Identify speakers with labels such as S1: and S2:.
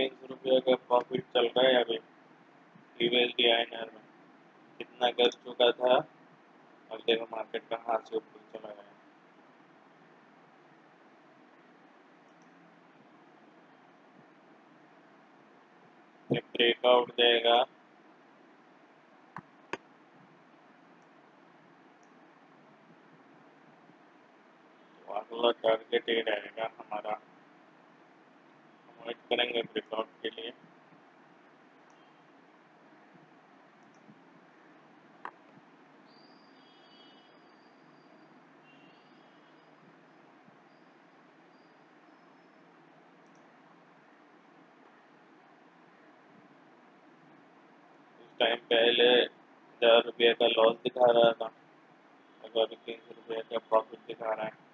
S1: तीन सौ रुपये का प्रॉफिट चल रहा है अभी प्रीवियस डी में, कितना कर चुका था और देखो मार्केट कहाँ से ऊपर चला गया। ब्रेकआउट देगा। अगला टारगेट ये रहेगा हमारा। वेट करेंगे ब्रेकआउट के लिए। टाइम पहले हज़ार रुपये का लॉस दिखा रहा था अगर तीन सौ रुपये का प्रॉफिट दिखा रहा है।